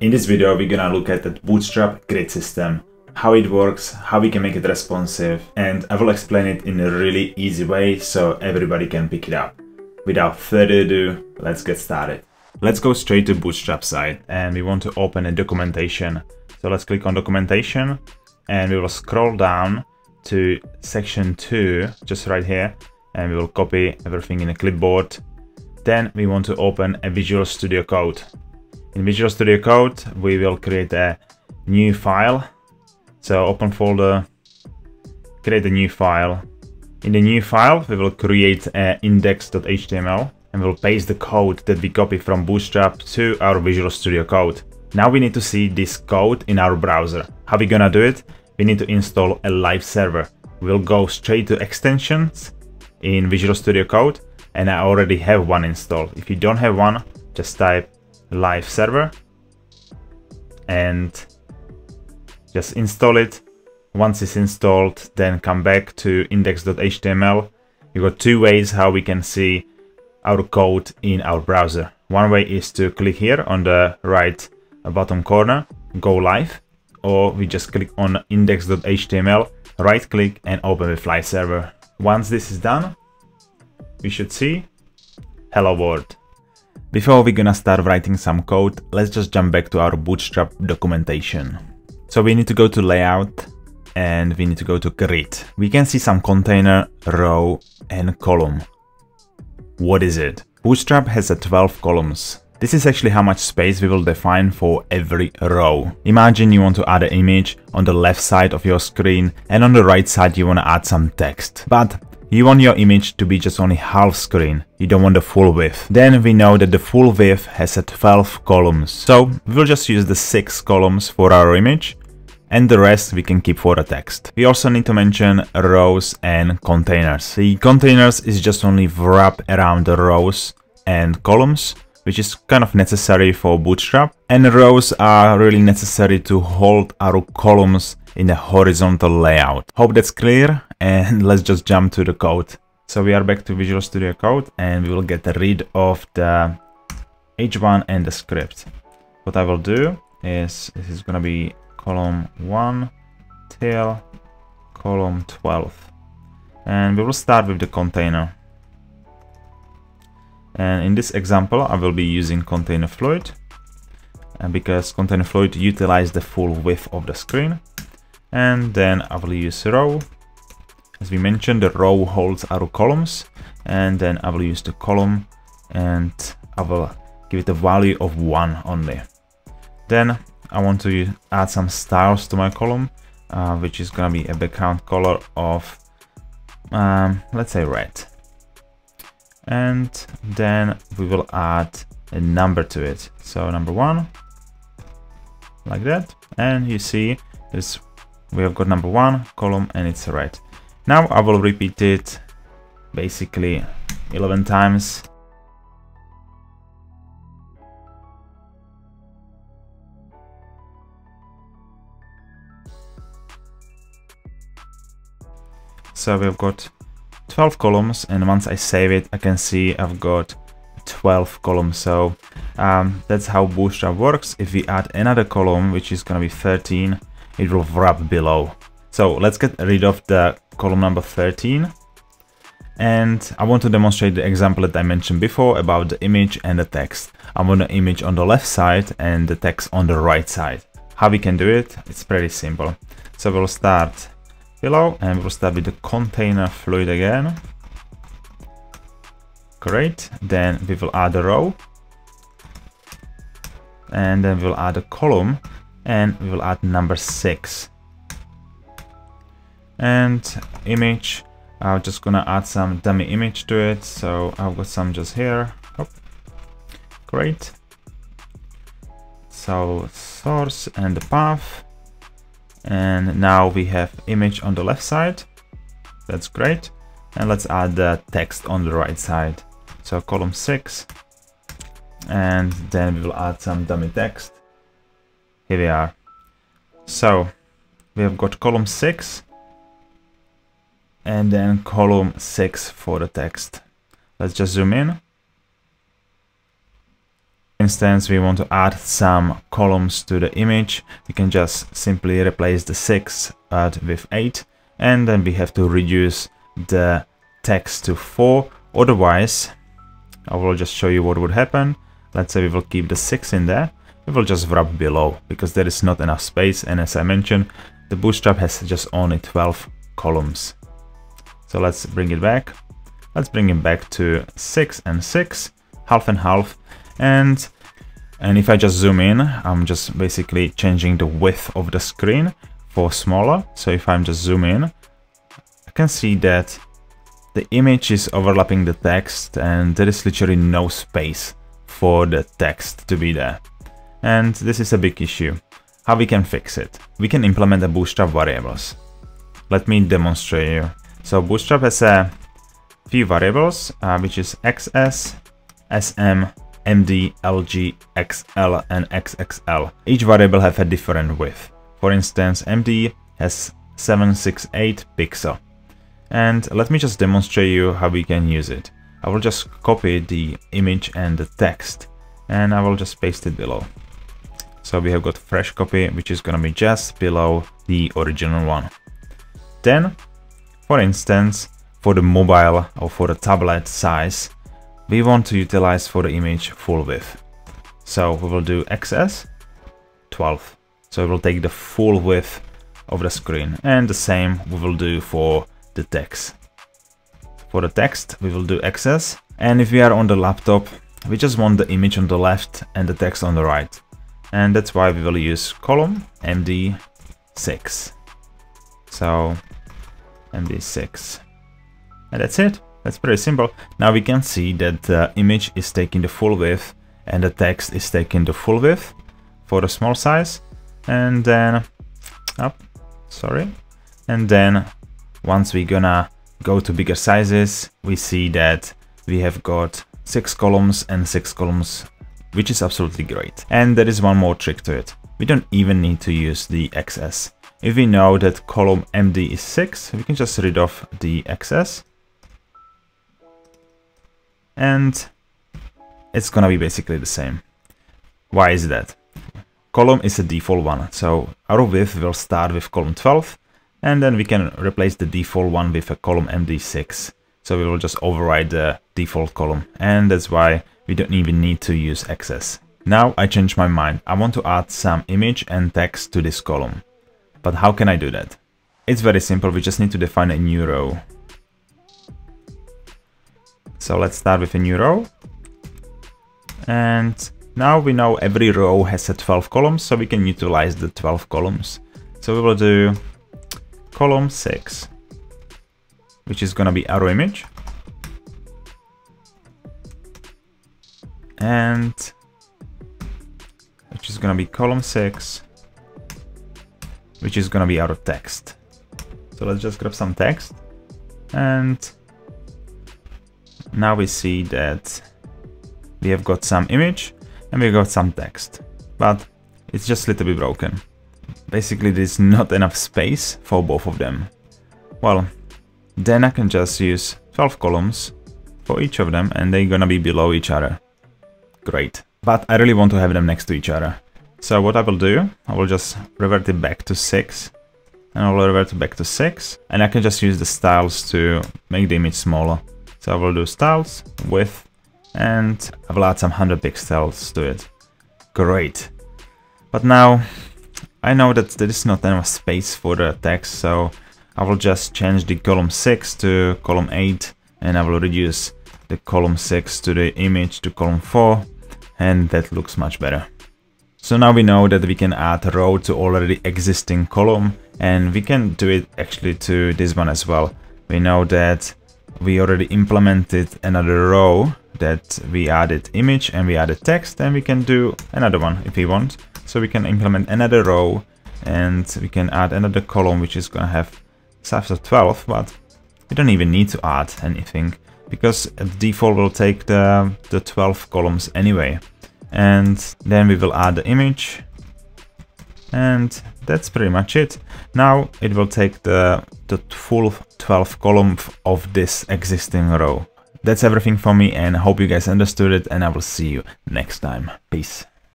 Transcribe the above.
In this video, we're gonna look at the Bootstrap grid system, how it works, how we can make it responsive, and I will explain it in a really easy way so everybody can pick it up. Without further ado, let's get started. Let's go straight to Bootstrap site and we want to open a documentation. So let's click on documentation and we will scroll down to section 2, just right here, and we will copy everything in a clipboard. Then we want to open a Visual Studio Code. In Visual Studio Code, we will create a new file. So open folder, create a new file. In the new file, we will create a index.html and we'll paste the code that we copy from Bootstrap to our Visual Studio Code. Now we need to see this code in our browser. How we gonna do it? We need to install a live server. We'll go straight to extensions in Visual Studio Code and I already have one installed. If you don't have one, just type live server and just install it. Once it's installed, then come back to index.html. You got two ways how we can see our code in our browser. One way is to click here on the right bottom corner, go live, or we just click on index.html, right click and open with live server. Once this is done, we should see hello world. Before we're gonna start writing some code, let's just jump back to our Bootstrap documentation. So we need to go to layout and we need to go to grid. We can see some container, row and column. What is it? Bootstrap has a 12 columns. This is actually how much space we will define for every row. Imagine you want to add an image on the left side of your screen and on the right side you want to add some text. But you want your image to be just only half screen, you don't want the full width. Then we know that the full width has a 12 columns, so we will just use the 6 columns for our image and the rest we can keep for the text. We also need to mention rows and containers. The containers is just only wrap around the rows and columns, which is kind of necessary for Bootstrap. And rows are really necessary to hold our columns in a horizontal layout. Hope that's clear and let's just jump to the code. So we are back to Visual Studio Code and we will get rid of the h1 and the script. What I will do is this is gonna be column 1 till column 12 and we will start with the container and in this example I will be using container fluid and because container fluid utilize the full width of the screen and then I will use row. As we mentioned, the row holds our columns and then I will use the column and I will give it a value of one only. Then I want to add some styles to my column, uh, which is gonna be a background color of, um, let's say red. And then we will add a number to it. So number one, like that. And you see, there's we have got number one column and it's red. Now I will repeat it basically 11 times. So we've got 12 columns and once I save it I can see I've got 12 columns so um, that's how Bootstrap works if we add another column which is gonna be 13 it will wrap below. So let's get rid of the column number 13. And I want to demonstrate the example that I mentioned before about the image and the text. I want the image on the left side and the text on the right side. How we can do it? It's pretty simple. So we'll start below and we'll start with the container fluid again. Great. Then we will add a row. And then we'll add a column and we will add number six and image. I'm just gonna add some dummy image to it. So I've got some just here. Oh, great. So source and the path. And now we have image on the left side. That's great. And let's add the text on the right side. So column 6 and then we will add some dummy text. Here we are. So we have got column 6 and then column 6 for the text. Let's just zoom in. Instance, we want to add some columns to the image. We can just simply replace the 6 with 8 and then we have to reduce the text to 4. Otherwise, I will just show you what would happen. Let's say we will keep the 6 in there. We will just wrap below because there is not enough space and as I mentioned, the Bootstrap has just only 12 columns. So let's bring it back. Let's bring it back to 6 and 6, half and half. And, and if I just zoom in, I'm just basically changing the width of the screen for smaller. So if I'm just zoom in, I can see that the image is overlapping the text and there is literally no space for the text to be there. And this is a big issue. How we can fix it? We can implement the Bootstrap variables. Let me demonstrate you. So Bootstrap has a few variables, uh, which is XS, SM, MD, LG, XL, and XXL. Each variable have a different width. For instance, MD has 768 pixel. And let me just demonstrate you how we can use it. I will just copy the image and the text and I will just paste it below. So we have got fresh copy, which is gonna be just below the original one. Then, for instance, for the mobile or for the tablet size, we want to utilize for the image full width. So we will do XS 12. So it will take the full width of the screen. And the same we will do for the text. For the text, we will do XS. And if we are on the laptop, we just want the image on the left and the text on the right. And that's why we will use column MD6. So MD6. And that's it. That's pretty simple. Now we can see that the image is taking the full width and the text is taking the full width for the small size and then up sorry and then once we're gonna go to bigger sizes we see that we have got six columns and six columns which is absolutely great and there is one more trick to it we don't even need to use the XS if we know that column MD is 6 we can just rid of the XS and it's gonna be basically the same why is that column is a default one. So our width will start with column 12 and then we can replace the default one with a column MD6. So we will just override the default column and that's why we don't even need to use XS. Now I change my mind. I want to add some image and text to this column. But how can I do that? It's very simple. We just need to define a new row. So let's start with a new row. And now we know every row has a 12 columns, so we can utilize the 12 columns. So we will do column 6, which is going to be our image. And which is going to be column 6, which is going to be our text. So let's just grab some text. And now we see that we have got some image and we got some text, but it's just a little bit broken. Basically there's not enough space for both of them. Well, then I can just use 12 columns for each of them and they're gonna be below each other. Great. But I really want to have them next to each other. So what I will do, I will just revert it back to 6 and I will revert it back to 6 and I can just use the styles to make the image smaller. So I will do styles, width, and I will add some 100 pixels to it. Great. But now I know that there is not enough space for the text, so I will just change the column 6 to column 8 and I will reduce the column 6 to the image to column 4 and that looks much better. So now we know that we can add row to already existing column and we can do it actually to this one as well. We know that we already implemented another row that we added image and we added text and we can do another one if we want. So we can implement another row and we can add another column which is gonna have size of 12 but we don't even need to add anything because the default will take the, the 12 columns anyway. And then we will add the image and that's pretty much it. Now it will take the, the full 12 column of this existing row that's everything for me and I hope you guys understood it and I will see you next time. Peace.